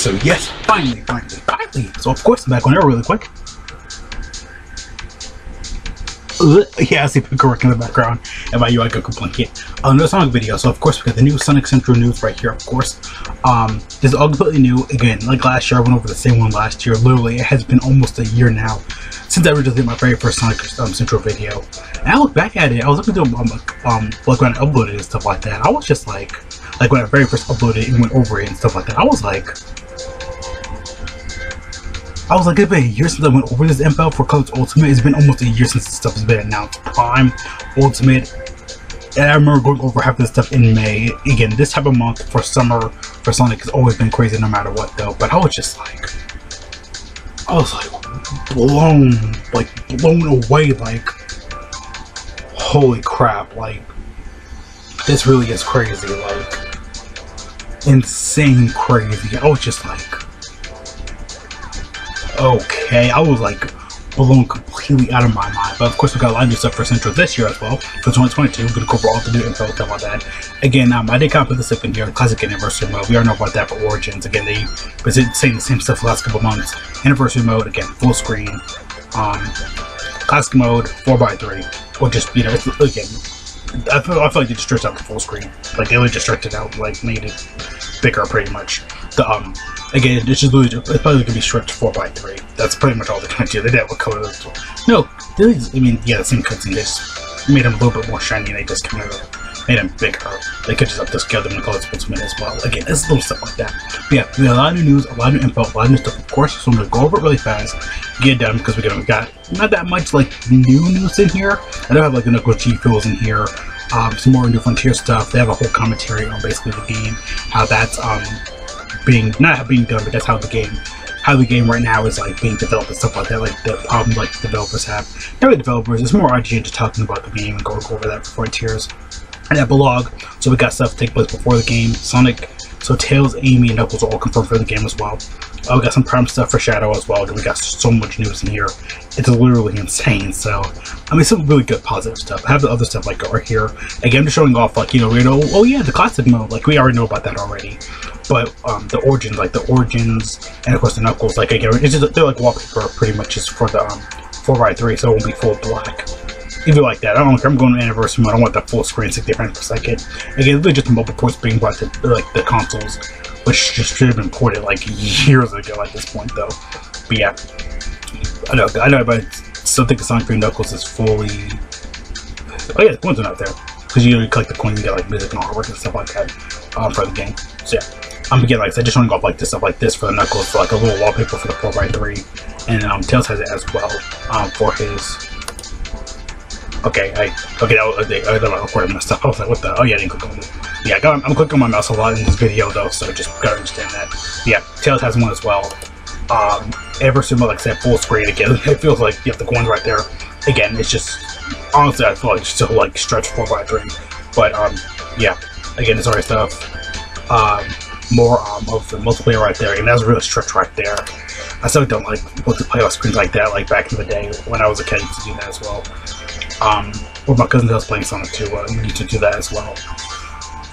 So yes, finally, finally, finally. So of course back on air really quick. Yeah, I see working in the background. And by you, I go complain. Another Sonic video. So of course we got the new Sonic Central news right here. Of course, um, this is all completely new. Again, like last year, I went over the same one last year. Literally, it has been almost a year now since I originally did my very first Sonic um, Central video. And I look back at it. I was looking through um, um, like when I uploaded it and stuff like that. I was just like, like when I very first uploaded it and went over it and stuff like that. I was like, I was like, it's been a year since I went over this info for Colors Ultimate. It's been almost a year since this stuff has been announced. Prime, Ultimate, and I remember going over half this stuff in May. Again, this type of month for summer for Sonic has always been crazy no matter what though. But I was just like, I was like blown, like blown away, like holy crap, like this really is crazy, like insane crazy. I was just like okay. I was like blown completely out of my mind. But of course, we got a lot of new stuff for Central this year as well. For 2022, we're to go all the new info stuff like that. Again, um, I did kind of put this up in here, Classic Anniversary Mode. We already know about that for Origins. Again, they been saying the same stuff the last couple months. Anniversary Mode, again, full screen. Um, Classic Mode, 4x3. Or just, you know, again, I feel, I feel like they just stretched out the full screen. Like, they really just stretched it out, like, made it bigger pretty much. The, um, Again, it's just literally, it's probably gonna be stretched four by three. That's pretty much all they're gonna do. They did color those. No, they, I mean, yeah, the same cutscene. They just made them a little bit more shiny. and They just kind of made them bigger. They could just up this together and call it Ultimate as well. Again, it's little stuff like that. But yeah, got a lot of new news, a lot of new info, a lot of new stuff, of course. So I'm gonna go over it really fast, get it done because we got not that much like new news in here. I don't have like Knuckles G fills in here. Um, some more new Frontier stuff. They have a whole commentary on basically the game, how that's um being not being done, but that's how the game how the game right now is like being developed and stuff like that, like the problem like the developers have. Not really developers, it's more IGN just talking about the game and going over that for Frontiers. And that blog, so we got stuff to take place before the game. Sonic, so Tails, Amy, and Knuckles are all confirmed for the game as well. Oh, we got some prime stuff for Shadow as well. We got so much news in here. It's literally insane. So, I mean, some really good positive stuff. I have the other stuff like right here. Again, I'm just showing off like, you know, we know, oh yeah, the classic mode. Like, we already know about that already but um, the origins, like the origins, and of course the knuckles, like again, it's just they're like wallpaper pretty much just for the um, 4x3, so it won't be full black. Either like that. I don't care. I'm going to anniversary mode. I want the full screen 60 frames per second. Again, they're just the mobile ports being brought to like the consoles, which just should have been ported like years ago at this point, though. But yeah, I know, I know, but still think the Sonic 3 Knuckles is fully. Oh yeah, the coins are not there because you collect the coins, you get like music and artwork and stuff like that um, for the game. So yeah. I'm again, like I just showing off like this stuff like this for the Knuckles, for like a little wallpaper for the 4x3. And um, Tails has it as well um, for his. Okay, I okay, that was, I thought I recorded my stuff. I was like, what the? Oh yeah, I didn't click on it. Yeah, I got, I'm clicking on my mouse a lot in this video though, so just gotta understand that. Yeah, Tails has one as well. Um, ever so like said, full screen again. It feels like you have the coins right there. Again, it's just honestly, I feel like it's still like stretch 4x3. But um, yeah, again, it's already stuff. Um, more um, of the multiplayer right there, and that's really strict right there. I still don't like multiplayer on screens like that, like back in the day when I was a kid, to do that as well. Um, with my cousin was playing Sonic 2, uh, we used to do that as well.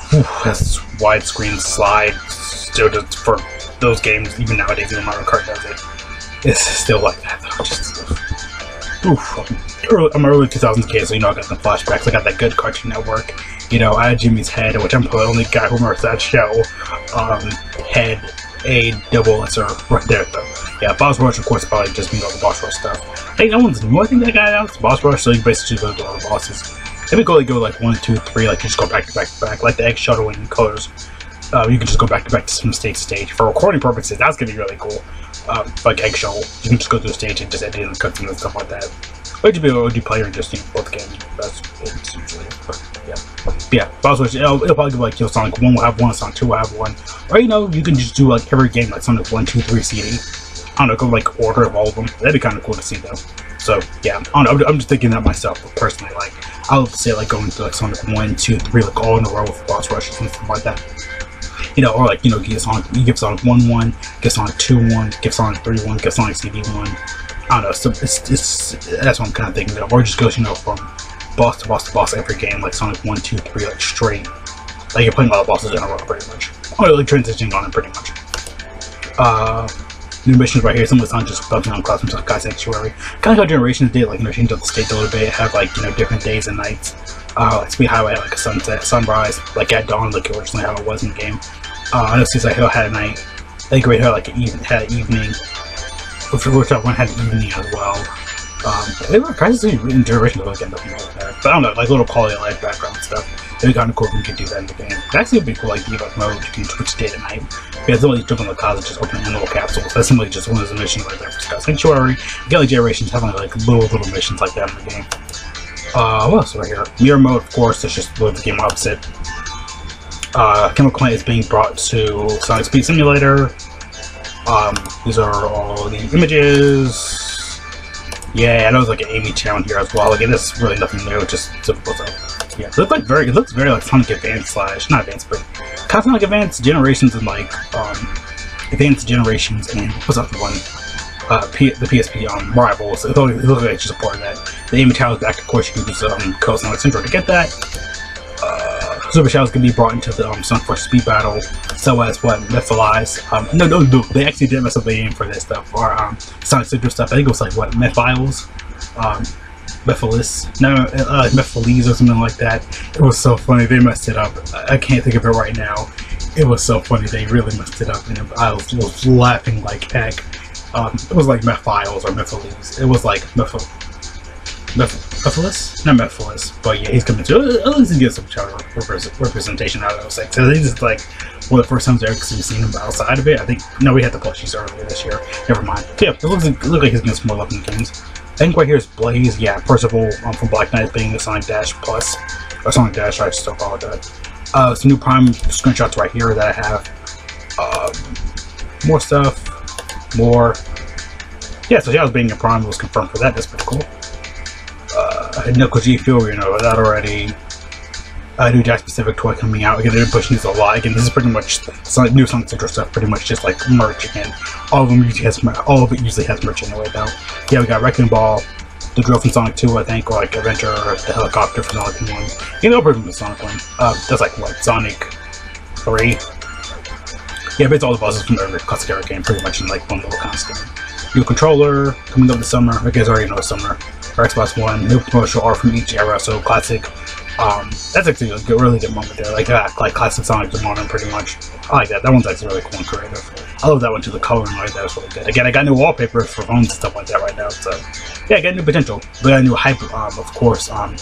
Whew, that's widescreen slide, still just for those games, even nowadays, even Mario Kart does it. It's still like that. Just, oof, early, I'm early 2000s kid, so you know I got the flashbacks. I got that good Cartoon Network you know, I had Jimmy's head, which I'm probably the only guy who remembers that show. Um, head a double answer right there, though. Yeah, Boss Rush, of course, probably just means all the Boss Rush stuff. Hey, no one's. I think that guy announced Boss Rush, so you basically go to all the bosses. If we go like go like one, two, three, like you just go back to back to back, like the egg shuttle in colors. Uh, you can just go back to back to some stage to stage. For recording purposes, that's gonna be really cool. Um, like eggshell, you can just go through the stage and just edit and cut and stuff like that. Or you can be an OG player and just you know, both games. That's it's usually. But, yeah. But yeah, Boss Rush, it'll, it'll probably be like, yo, Sonic 1 will have one, Sonic 2 will have one. Or, you know, you can just do like every game like Sonic 1, 2, 3 CD. I don't know, go like order of all of them. That'd be kind of cool to see though. So yeah, I don't know, I'm just thinking that myself personally. Like, I would say like going through like Sonic 1, 2, 3, like all in a row with Boss Rush or something like that. You know, or like, you know, give Sonic, you give Sonic 1 1, give Sonic 2 1, give Sonic 3 1, give Sonic CD 1. I don't know, so it's, it's, that's what I'm kind of thinking of. Or just goes, you know, from boss to boss to boss every game, like Sonic 1, 2, 3, like straight. Like you're playing all the bosses in a row, pretty much. Or like transitioning on it, pretty much. Uh, new missions right here. Some of the songs just bumping on Classroom Sky Sanctuary. Kind of how Generations did, like, you know, change up the stage a little bit, have, like, you know, different days and nights. Uh, like Speed Highway like, a sunset, sunrise, like, at dawn, like, originally how it was in the game. Uh, I know Seaside Hill had a night. I think Great Hill, like, an even, had an evening. Which, which one had an evening as well. Um, they were practically in Generations really getting nothing like that. But I don't know, like, little quality of life background stuff. It'd be kind of cool if we could do that in the game. It actually would be cool, like, debug mode, you can switch day to night. Because only jumping the clouds and just opening little capsules. That's simply just one of the missions like that for Sky Sanctuary. Galaxy Generations having like little little missions like that in the game. Uh, what else right here? Mirror mode, of course, it's just the game opposite. Uh, Chemical Plant is being brought to Sonic Speed Simulator. Um, these are all the images. Yeah, I there's like an Amy challenge here as well. Again, this is really nothing new, just typical stuff. Yeah, it looks like very, it looks very like Sonic Advance slash, not Advance, but kind of Sonic Advance Generations and like, um, Advanced Generations and what's up the one? Uh, P the PSP um, Rivals. It looks, it like it's just a part of that. The Amy Challenge back, of course, you can use um, Code Sonic Central to get that. Super Shells can be brought into the um, Sonic Force Speed Battle, so as what Methylize. Um, no, no, no, they actually did mess up the name for this stuff, or um, Sonic Central stuff. I think it was like what Methyles, um, no, uh, or something like that. It was so funny. They messed it up. I can't think of it right now. It was so funny. They really messed it up, and I was, was laughing like heck. Um, it was like Mephiles or Mephiles. It was like Mephil. Mephilis? Not Mephilis, but yeah, he's coming to. At least he gets some child representation out of those things. So this is like one of the first times I've seen him outside of it. I think no, we had the plushies earlier this year. Never mind. Yeah, it looks, it looks like he's getting some more love in the games. I think right here is Blaze. Yeah, Percival um, from Black Knight being the Sonic Dash Plus or Sonic Dash. I still call it that. Uh, some new Prime screenshots right here that I have. Um, more stuff. More. Yeah, so Shadows being a Prime was confirmed for that. That's pretty cool uh, Knuckles G Fury, you know, that already. A new Jakks Pacific toy coming out. Again, they're pushing these a lot. Again, this is pretty much some new Sonic Central stuff. Pretty much just like merch again. All of them usually has all of it usually has merch anyway. Though, yeah, we got Wrecking Ball, the drill from Sonic 2, I think, or like Adventure, or the helicopter from Sonic 1. You know, from the Sonic 1. Uh, that's like what Sonic 3. Yeah, but it's all the bosses from every classic era game, pretty much in like one little constant. New controller coming up this summer. I guess already know summer for Xbox One, new promotional art from each era, so classic. Um, that's actually a good, really good moment there, like that, like classic Sonic the Modern, pretty much. I like that. That one's actually really cool and creative. I love that one too. The coloring right there is really good. Again, I got new wallpaper for phones and stuff like that right now, so yeah, I got new potential. We got new hype, um, of course. Um,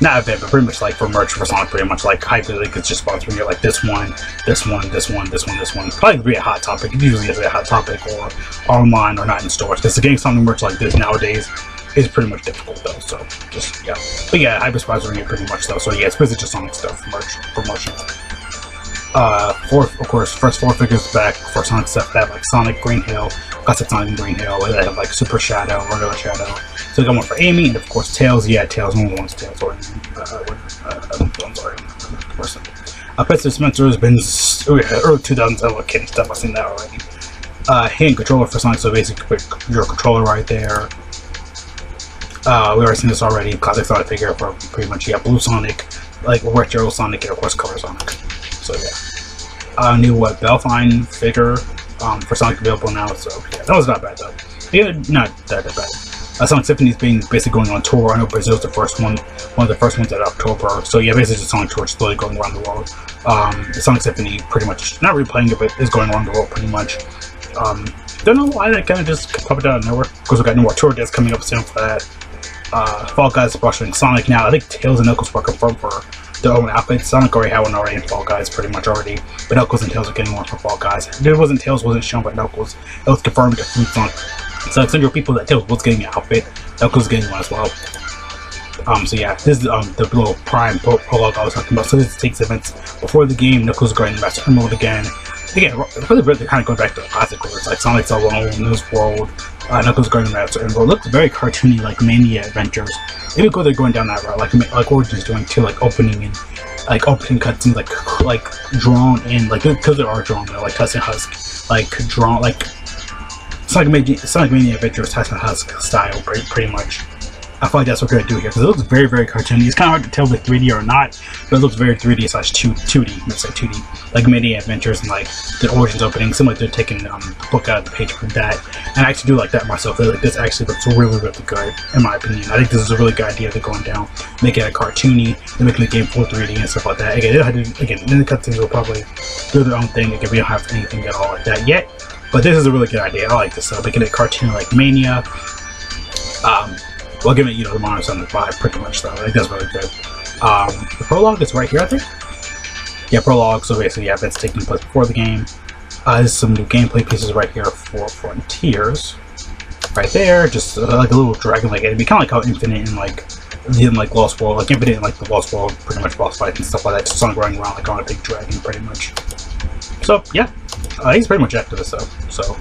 not event, but pretty much like for merch for Sonic, pretty much like Hype League is just sponsoring it, like this one, this one, this one, this one, this one. Probably be a hot topic. Usually is a hot topic or online or not in stores. Because the game Sonic merch like this nowadays is pretty much difficult though. So just yeah, but yeah, Hype is sponsoring it pretty much though. So yeah, it's basically just Sonic stuff, merch, promotion. Uh, fourth, of course, first four figures back for Sonic stuff. They have like Sonic Green Hill, Classic Sonic Green Hill. They have like Super Shadow, regular Shadow. So we got one for Amy, and of course Tails. Yeah, Tails. One wants Tails. Or, uh, uh, I'm sorry, person. Uh, Pet Spencer has been early 2000s. I look kidding stuff. I've seen that already. Uh, hand controller for Sonic. So basically, your controller right there. Uh, we already seen this already. Classic Sonic figure for pretty much yeah, Blue Sonic, like retro Sonic, and of course Color Sonic. So yeah, uh, new what Bellfine figure um, for Sonic available now. So yeah, that was not bad though. Yeah, not that, that bad. Uh, Sonic Symphony is being basically going on tour. I know Brazil's the first one, one of the first ones at October. So yeah, basically the Sonic tour slowly going around the world. Um, Sonic Symphony pretty much not replaying it, but is going around the world pretty much. Um, don't know why that kind of just popped out of nowhere. Because we got new more tour dates coming up soon for that. Uh, Fall Guys sponsoring Sonic now. I think Tails and Knuckles were confirmed for their own outfits. Sonic already had one already in Fall Guys, pretty much already. But Knuckles and Tails are getting one for Fall Guys. It wasn't Tails wasn't shown, but Knuckles. It was confirmed to Food Sonic. So Central people that Tails was getting an outfit. Knuckles was getting one as well. Um, so yeah, this is um, the little prime prologue I was talking about. So this takes events before the game. Knuckles going to Master Emerald again. Again, really, really kind of going back to the classic words like Sonic's alone in this world. Uh, Knuckles going to Master Emerald. It looks very cartoony, like Mania Adventures. Maybe go they're going down that route, like like Origins doing too, like opening and like opening cutscenes, like like drawn in, like because they are drawn, they're like Tyson Hesse, like drawn, like Sonic Mania, Sonic Mania Adventures Tyson Hesse style, pretty, pretty much. I feel like that's what we're gonna do here because it looks very, very cartoony. It's kind of hard to tell if it's 3D or not, but it looks very 3D slash 2 2D. Let's say 2D, like Mania Adventures and like the origins opening. Seem like they're taking um, the book out of the page for that, and I actually do like that myself. Like this actually looks really, really good in my opinion. I think this is a really good idea to going down, making it cartoony, and making the game full 3D and stuff like that. Again, they'll have to, again, then the cutscenes will probably do their own thing. Again, we don't have anything at all like that yet. But this is a really good idea. I like this. Uh, making it cartoon like Mania. Um, well, it, you know, the Mario Sunday vibe pretty much, though. I think that's really good. Um, the prologue is right here, I think. Yeah, prologue. So basically, yeah, that's taking place before the game. Uh, there's some new gameplay pieces right here for Frontiers. Right there, just uh, like a little dragon-like it'd be kind of like how Infinite and like in like Lost World, like Infinite and like the Lost World, pretty much boss fights and stuff like that. Just on running around like on a big dragon, pretty much. So yeah, uh, he's pretty much after this though. So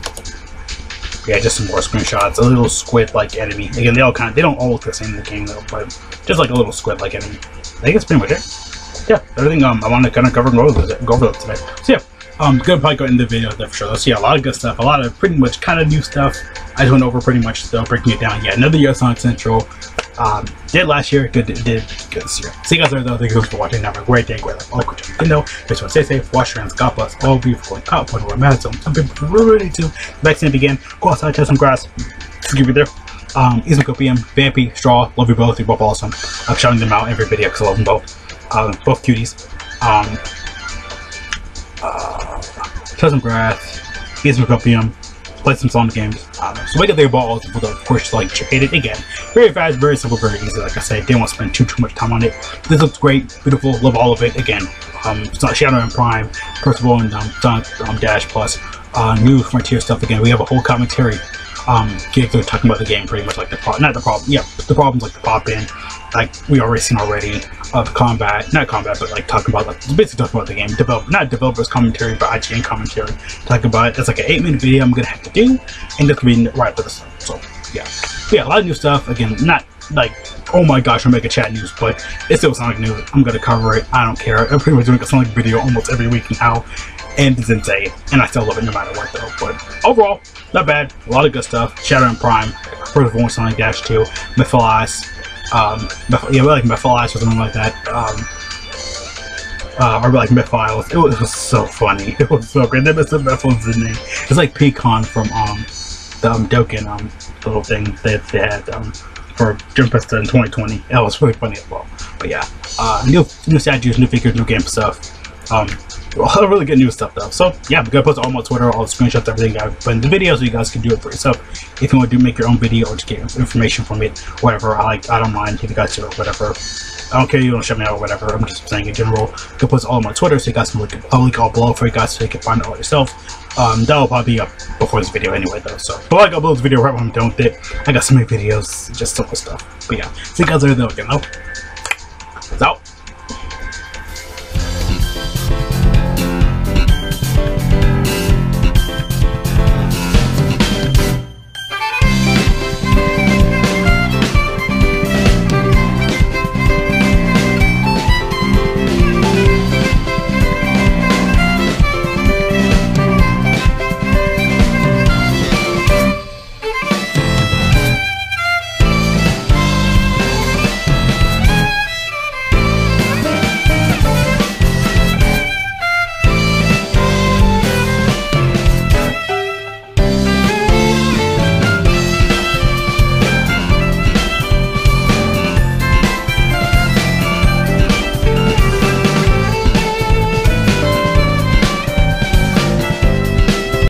yeah, just some more screenshots. A little squid-like enemy. Again, they all kind of they don't all look the same in the game though, but just like a little squid-like enemy. I think that's pretty much it. Yeah, everything um, I want to kind of cover and go over, go over today. So yeah, um, gonna probably go in the video there for sure. Let's see a lot of good stuff, a lot of pretty much kind of new stuff. I just went over pretty much still breaking it down. Yeah, another year Sonic Central. Um, did last year, good, did, did good this year. See you guys later though. Thank you for watching. Have a great day, great life. All good. Know, just want to stay safe, wash your hands, God bless all for going out, putting wear masks. Some people really to. Vaccine begin. Go outside, touch some grass. Forgive me there. Um, Ismacopium, Vampy, Straw, love you both. You're both awesome. I'm shouting them out every video because I love them both. Um, both cuties. Um, touch some grass. Ismacopium play some Sonic games. Um, so we got the balls with of course like hate it again. Very fast, very simple, very easy. Like I said, didn't want to spend too too much time on it. This looks great, beautiful, love all of it. Again, um, it's not Shadow and Prime, Percival and um, Sonic um, Dash Plus, uh, new Frontier stuff. Again, we have a whole commentary. Um, they're talking about the game pretty much like the problem, not the problem, yeah, the problems like the pop in, like we already seen already of combat, not combat, but like talking about like basically talking about the game, develop not developers commentary, but IGN commentary. Talking about it. It's like an eight minute video I'm gonna have to do, and this will be right for this. So yeah, but yeah, a lot of new stuff. Again, not like oh my gosh, I'm making chat news, but it's still sounds like news. I'm gonna cover it. I don't care. I'm pretty much doing a Sonic video almost every week now, and insane, and I still love it no matter what though. But overall, not bad. A lot of good stuff. Shadow and Prime, all, Sonic Dash 2, Mythalize, um, yeah, like Mythalize or something like that. Um, uh, or like Mythiles. It was, it was, so funny. It was so great. They missed the Mythos in there. It's like Pecan from um, the um, Dokkan um, little thing that they had um, for Jim Pista in 2020. That was really funny as well. But yeah, uh, new new statues, new figures, new game stuff. Um, all really good new stuff though. So yeah, I'm gonna post all my Twitter, all the screenshots, everything I've put in the video, so you guys can do it for yourself. If you want to do make your own video or just get information from it, whatever. I like, I don't mind if you guys do it, whatever. I don't care, you don't shut me out or whatever. I'm just saying in general. I can post all my Twitter, so you guys can look. I'll link all below for you guys, so you can find it all yourself. Um, that will probably be up before this video anyway, though. So, but like upload this video right when I'm done with it. I got so many videos, just simple stuff. But yeah, see you guys later though. You know, out.